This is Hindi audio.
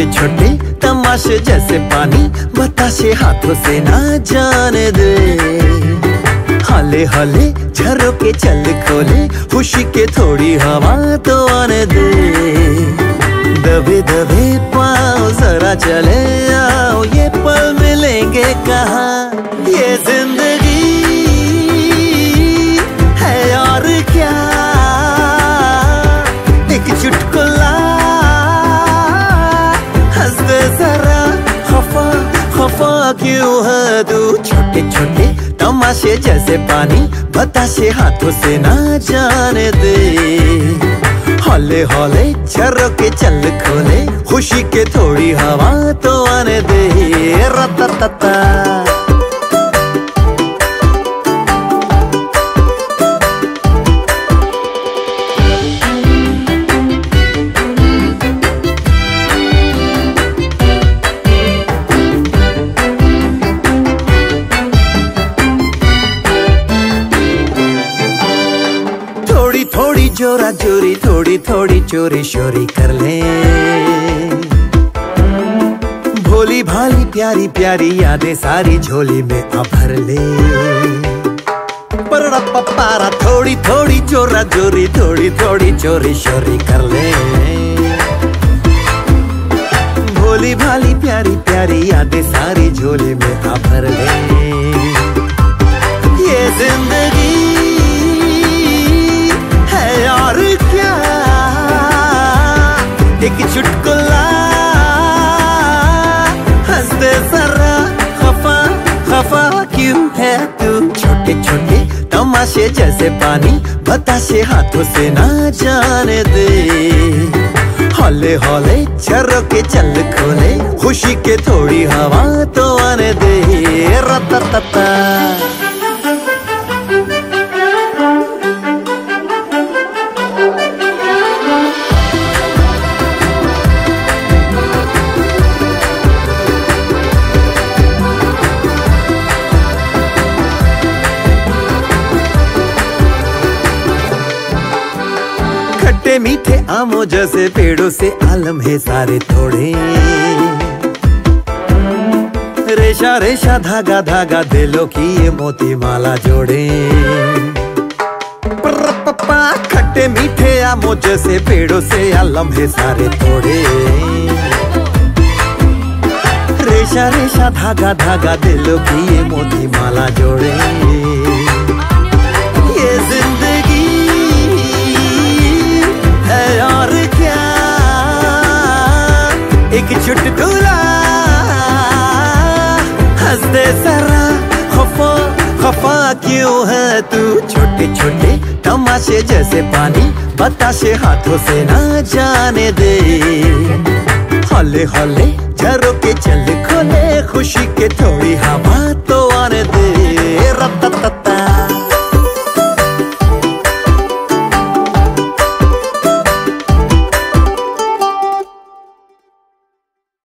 छोटे छोटे तमाशे जैसे पानी, बताशे हाथों से ना जाने दे। हले हले झरों के चल खोले, खुशी के थोड़ी हवा तो आने दे। दबे दबे पाओ जरा चले आओ, ये पल मिलेंगे कहा? ये ज़िंदगी है और क्या? एक चुटकुला तू? छोटे छोटे तमाशे जैसे पानी, बताशे हाथों से ना जाने दे। हौले हौले के चल खोले, खुशी के थोड़ी हवा तो आने दे। रता थोड़ी थोड़ी जोरा जोरी, थोड़ी थोड़ी चोरी शोरी कर ले। भोली भाली प्यारी प्यारी यादें सारी झोली में अभर ले। पर थोड़ी थोड़ी चोरा चोरी थोड़ी थोड़ी चोरी शोरी कर ले। भोली भाली प्यारी प्यारी यादें सारी झोली में अभर ले। है तू? छोटे छोटे तमाशे जैसे पानी, बताशे हाथों से ना जाने दे। हौले हौले चरो के चल खोले, खुशी के थोड़ी हवा तो आने दे। रता आमों जैसे पेड़ों से आलम है सारे थोड़े रेशा रेशा, धागा धागा दिलों की ये मोती माला जोड़े खट्टे, मीठे आमों जैसे पेड़ों से आलम है सारे थोड़े रेशा रेशा, धागा धागा दिलों की ये मोती माला जोड़े। चुटकुला। हंस दे सरा, खफा खफा क्यों है तू? छोटे छोटे तमाशे जैसे पानी, बताशे हाथों से ना जाने दे। हले हले झरों के चल खोले, खुशी के थोड़ी हवा।